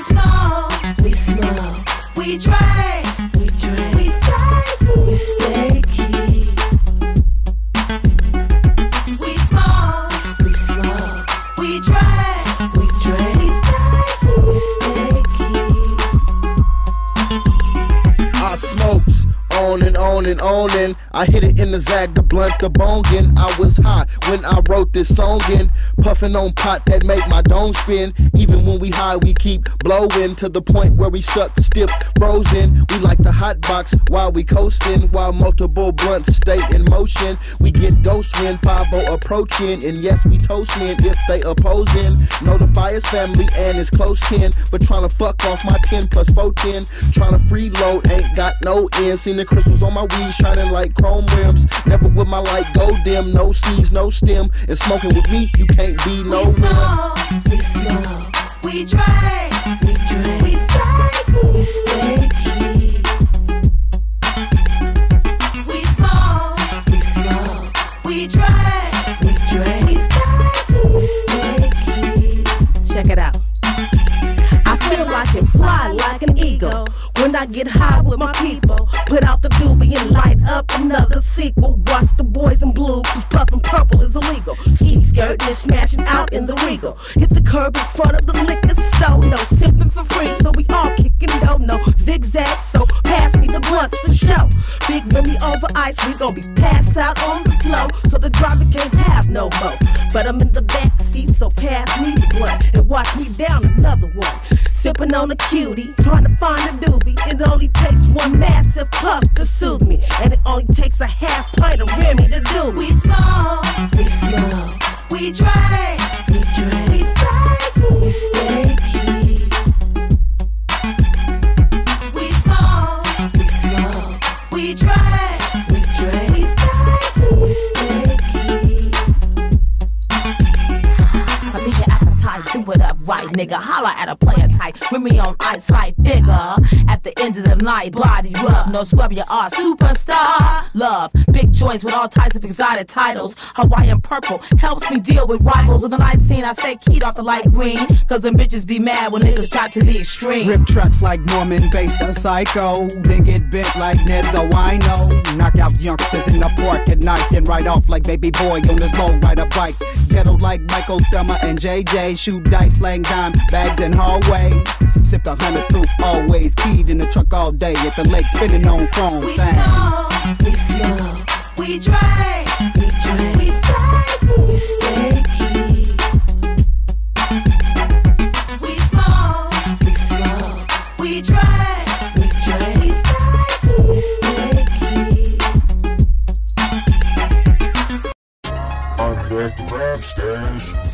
smoke, we smoke, we drink, we drink, on and on and I hit it in the Zag, the blunt, the bongin. I was hot when I wrote this song in, puffing on pot that make my dome spin. Even when we high, we keep blowing to the point where we stuck stiff, frozen. We like the hot box while we coasting, while multiple blunts stay in motion. We get ghost when 5 approaching, and yes, we toastin' if they opposing. Notify his family and his close kin, but tryna fuck off my 10 plus 410. Tryna freeload, ain't got no end. Seen the crystals on my weed shining like chrome rims. Never with my light go dim, no seeds, no stem. And smoking with me, you can't be no We smoke, We smoke, we drink, we drink, we stay. we stay key. We smoke, We smoke, we drink, we drink, we stay. we stay key. Check it out. I feel like I fly like an eagle when I get high with my people. Put out the sequel. Watch the boys in blue, cause puffin' purple is illegal. Ski skirting and smashing out in the regal. Hit the curb in front of the liquor store. No sipping for free, so we all kicking dough. No zigzag, so pass me the blunts for show. Big Remy over ice, we gon' be passed out on the floor. So the driver can't have no more. But I'm in the back seat, so pass me the blunt and watch me down another one. Sipping on a cutie, trying to find a doobie. It only takes one massive puff to soothe me, do. We smoke, We smoke, we drink, we drink, we stay. we stay. We smoke, We smoke, we drink, we drink, we stay. we stay. I beat your appetite, do it up right, nigga. Holla at a player tight. With me on ice like bigger. At the end of the night, body rub. No scrub, you are superstar. Love, big joints with all types of exotic titles. Hawaiian purple helps me deal with rivals. With the night scene, I stay keyed off the light green. Cause them bitches be mad when niggas drop to the extreme. Rip trucks like Norman Bates a psycho. Then get bent like Ned the Wino. Knock out youngsters in the park at night. Then ride off like baby boy on his low ride a bike. Ghetto like Michael Thelma and JJ. Shoot dice, slang dime, bags in hallways. Sip the hundred proof always. Keyed in the truck all day at the lake spinning on chrome We things. smoke, We drink, we drink, we stay. we stay key. We smoke, We smoke, we drink, we drink, we stay. we stay key. Back to rap stars.